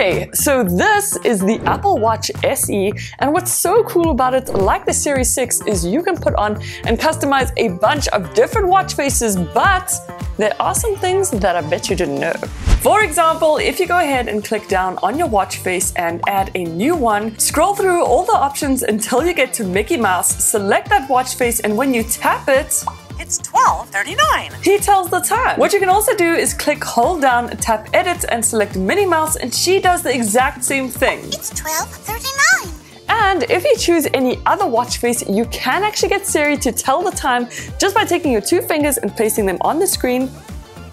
Okay, so this is the Apple Watch SE, and what's so cool about it, like the Series 6, is you can put on and customize a bunch of different watch faces, but there are some things that I bet you didn't know. For example, if you go ahead and click down on your watch face and add a new one, scroll through all the options until you get to Mickey Mouse, select that watch face, and when you tap it, it's 12.39. He tells the time. What you can also do is click hold down, tap edit and select Minnie Mouse and she does the exact same thing. It's 12.39. And if you choose any other watch face, you can actually get Siri to tell the time just by taking your two fingers and placing them on the screen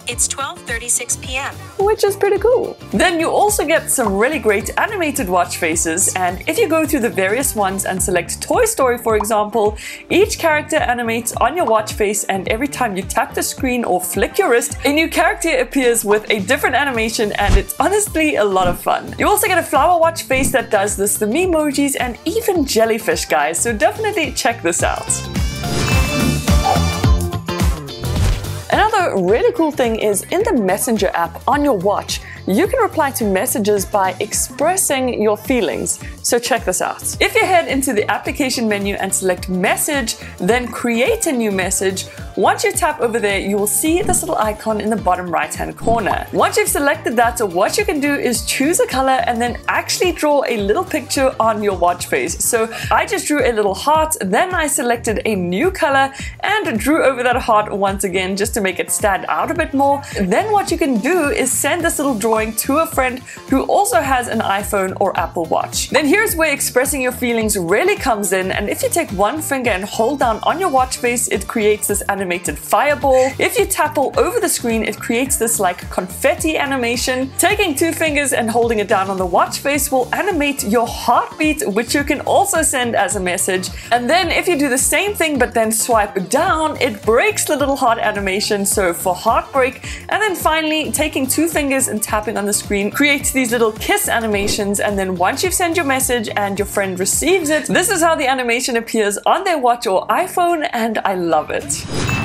it's 12.36 p.m. Which is pretty cool. Then you also get some really great animated watch faces and if you go through the various ones and select Toy Story for example, each character animates on your watch face and every time you tap the screen or flick your wrist, a new character appears with a different animation and it's honestly a lot of fun. You also get a flower watch face that does this, the Memojis and even jellyfish guys, so definitely check this out. Really cool thing is in the Messenger app on your watch, you can reply to messages by expressing your feelings. So check this out. If you head into the application menu and select message, then create a new message, once you tap over there, you will see this little icon in the bottom right hand corner. Once you've selected that, what you can do is choose a color and then actually draw a little picture on your watch face. So I just drew a little heart, then I selected a new color and drew over that heart once again just to make it stand out a bit more. Then what you can do is send this little drawing to a friend who also has an iPhone or Apple Watch. Then here's where expressing your feelings really comes in and if you take one finger and hold down on your watch face it creates this animated fireball. If you tap all over the screen it creates this like confetti animation. Taking two fingers and holding it down on the watch face will animate your heartbeat which you can also send as a message. And then if you do the same thing but then swipe down it breaks the little heart animation so for heartbreak and then finally taking two fingers and tapping tapping on the screen creates these little kiss animations and then once you've sent your message and your friend receives it, this is how the animation appears on their watch or iPhone and I love it.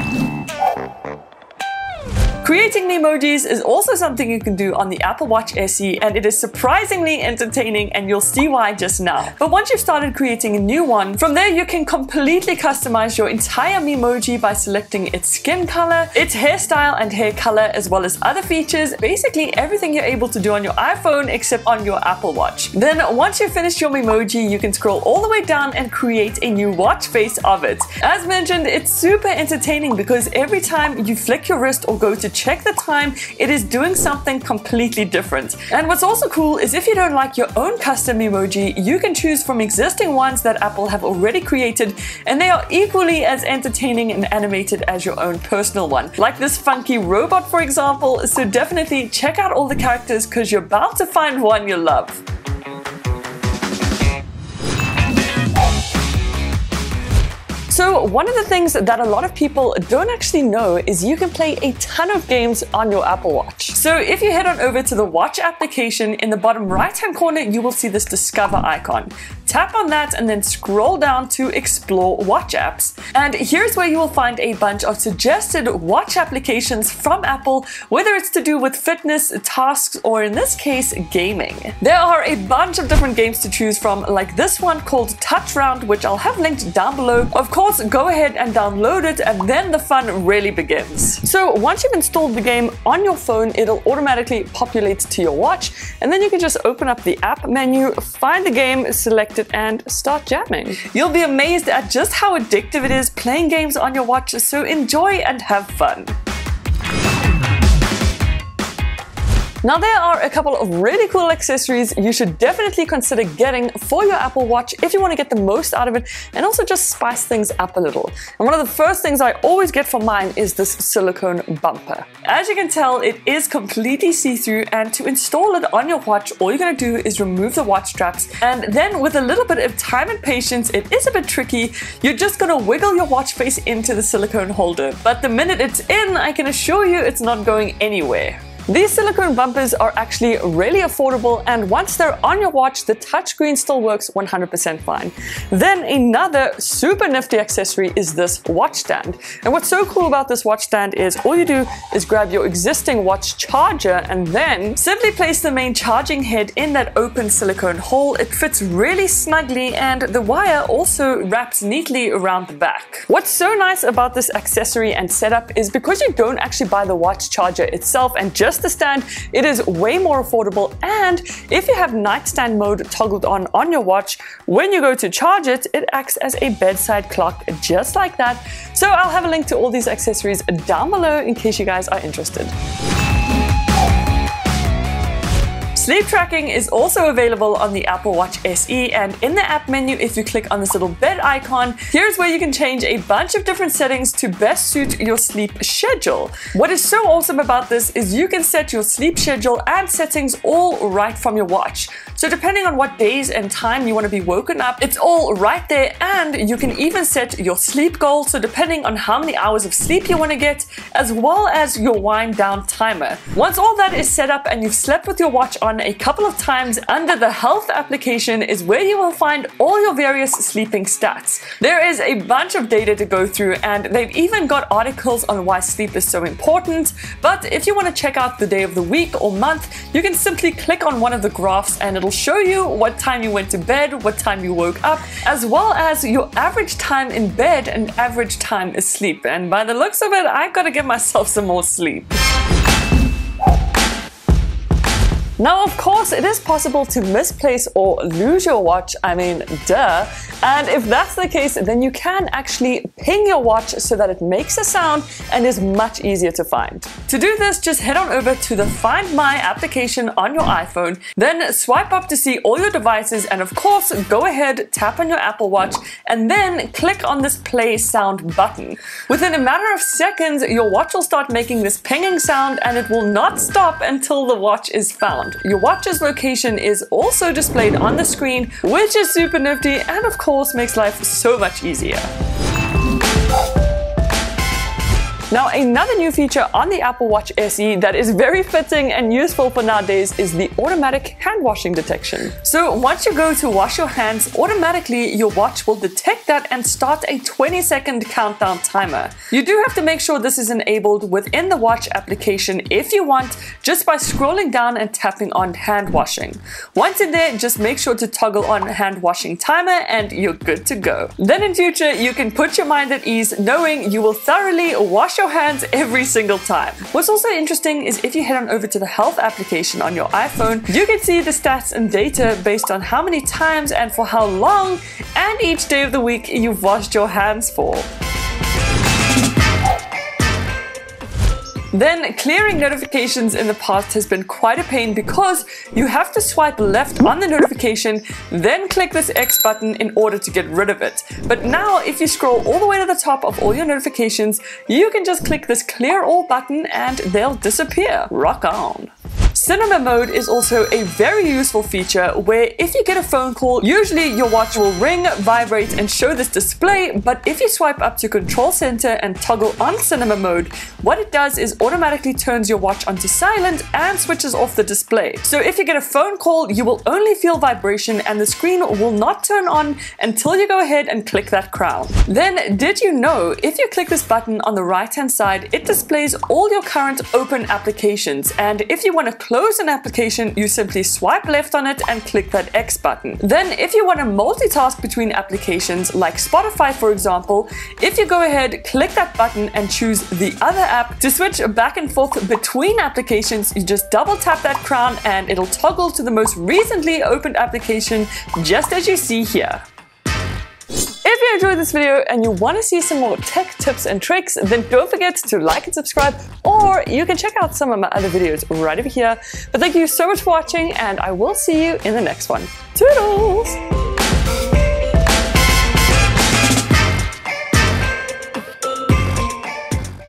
Creating emojis is also something you can do on the Apple Watch SE and it is surprisingly entertaining and you'll see why just now. But once you've started creating a new one, from there you can completely customize your entire Memoji by selecting its skin color, its hairstyle and hair color as well as other features, basically everything you're able to do on your iPhone except on your Apple Watch. Then once you've finished your Memoji, you can scroll all the way down and create a new watch face of it. As mentioned, it's super entertaining because every time you flick your wrist or go to check the time, it is doing something completely different. And what's also cool is if you don't like your own custom emoji, you can choose from existing ones that Apple have already created, and they are equally as entertaining and animated as your own personal one. Like this funky robot, for example, so definitely check out all the characters because you're about to find one you love. So one of the things that a lot of people don't actually know is you can play a ton of games on your Apple Watch. So if you head on over to the Watch application, in the bottom right hand corner, you will see this Discover icon. Tap on that and then scroll down to explore watch apps. And here's where you will find a bunch of suggested watch applications from Apple, whether it's to do with fitness, tasks, or in this case, gaming. There are a bunch of different games to choose from, like this one called Touch Round, which I'll have linked down below. Of course, go ahead and download it, and then the fun really begins. So once you've installed the game on your phone, it'll automatically populate to your watch, and then you can just open up the app menu, find the game, select it it and start jamming. You'll be amazed at just how addictive it is playing games on your watch, so enjoy and have fun. Now there are a couple of really cool accessories you should definitely consider getting for your Apple Watch if you want to get the most out of it and also just spice things up a little. And one of the first things I always get for mine is this silicone bumper. As you can tell, it is completely see-through and to install it on your watch, all you're going to do is remove the watch straps and then with a little bit of time and patience, it is a bit tricky, you're just going to wiggle your watch face into the silicone holder. But the minute it's in, I can assure you it's not going anywhere. These silicone bumpers are actually really affordable, and once they're on your watch, the touchscreen still works 100% fine. Then another super nifty accessory is this watch stand. And what's so cool about this watch stand is all you do is grab your existing watch charger and then simply place the main charging head in that open silicone hole. It fits really snugly and the wire also wraps neatly around the back. What's so nice about this accessory and setup is because you don't actually buy the watch charger itself and just the stand, it is way more affordable. And if you have nightstand mode toggled on on your watch, when you go to charge it, it acts as a bedside clock just like that. So I'll have a link to all these accessories down below in case you guys are interested. Sleep tracking is also available on the Apple Watch SE and in the app menu if you click on this little bed icon, here's where you can change a bunch of different settings to best suit your sleep schedule. What is so awesome about this is you can set your sleep schedule and settings all right from your watch. So depending on what days and time you want to be woken up, it's all right there and you can even set your sleep goal. So depending on how many hours of sleep you want to get, as well as your wind down timer. Once all that is set up and you've slept with your watch on a couple of times under the health application is where you will find all your various sleeping stats. There is a bunch of data to go through and they've even got articles on why sleep is so important. But if you want to check out the day of the week or month, you can simply click on one of the graphs and it'll show you what time you went to bed, what time you woke up, as well as your average time in bed and average time asleep. And by the looks of it, I've gotta give myself some more sleep. Now, of course, it is possible to misplace or lose your watch. I mean, duh. And if that's the case, then you can actually ping your watch so that it makes a sound and is much easier to find. To do this, just head on over to the Find My application on your iPhone, then swipe up to see all your devices, and of course, go ahead, tap on your Apple Watch, and then click on this play sound button. Within a matter of seconds, your watch will start making this pinging sound and it will not stop until the watch is found. Your watch's location is also displayed on the screen, which is super nifty and of course makes life so much easier you now, another new feature on the Apple Watch SE that is very fitting and useful for nowadays is the automatic hand washing detection. So once you go to wash your hands, automatically your watch will detect that and start a 20 second countdown timer. You do have to make sure this is enabled within the watch application if you want, just by scrolling down and tapping on hand washing. Once in there, just make sure to toggle on hand washing timer and you're good to go. Then in future, you can put your mind at ease knowing you will thoroughly wash your your hands every single time. What's also interesting is if you head on over to the health application on your iPhone, you can see the stats and data based on how many times and for how long and each day of the week you've washed your hands for. Then clearing notifications in the past has been quite a pain because you have to swipe left on the notification, then click this X button in order to get rid of it. But now if you scroll all the way to the top of all your notifications, you can just click this clear all button and they'll disappear. Rock on. Cinema mode is also a very useful feature where if you get a phone call, usually your watch will ring, vibrate, and show this display, but if you swipe up to control center and toggle on cinema mode, what it does is automatically turns your watch onto silent and switches off the display. So if you get a phone call, you will only feel vibration and the screen will not turn on until you go ahead and click that crown. Then did you know if you click this button on the right hand side, it displays all your current open applications and if you want to close an application, you simply swipe left on it and click that X button. Then if you want to multitask between applications like Spotify for example, if you go ahead, click that button and choose the other app to switch back and forth between applications, you just double tap that crown and it'll toggle to the most recently opened application just as you see here. If you enjoyed this video and you want to see some more tech tips and tricks, then don't forget to like and subscribe, or you can check out some of my other videos right over here. But thank you so much for watching, and I will see you in the next one. Toodles!